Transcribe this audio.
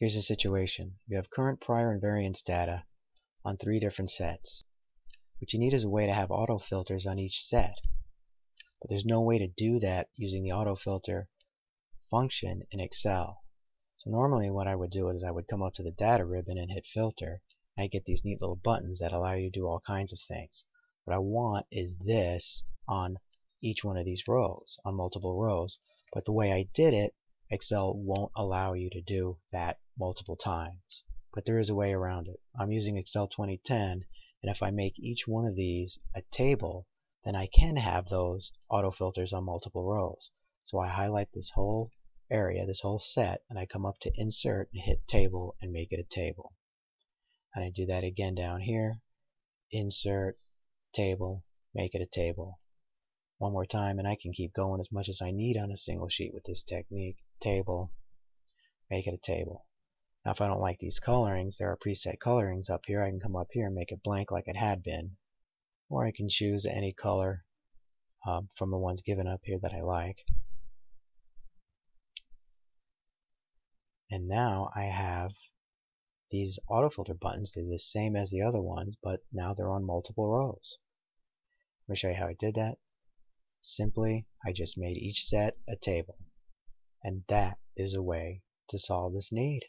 Here's the situation. You have current, prior, and variance data on three different sets. What you need is a way to have auto filters on each set. But there's no way to do that using the auto filter function in Excel. So normally what I would do is I would come up to the data ribbon and hit filter. I get these neat little buttons that allow you to do all kinds of things. What I want is this on each one of these rows, on multiple rows. But the way I did it, Excel won't allow you to do that multiple times. But there is a way around it. I'm using Excel 2010, and if I make each one of these a table, then I can have those auto filters on multiple rows. So I highlight this whole area, this whole set, and I come up to Insert and hit Table and make it a table. And I do that again down here. Insert, Table, make it a table. One more time, and I can keep going as much as I need on a single sheet with this technique. Table, make it a table. Now if I don't like these colorings, there are preset colorings up here. I can come up here and make it blank like it had been. Or I can choose any color um, from the ones given up here that I like. And now I have these autofilter buttons. They're the same as the other ones, but now they're on multiple rows. Let me show you how I did that. Simply, I just made each set a table. And that is a way to solve this need.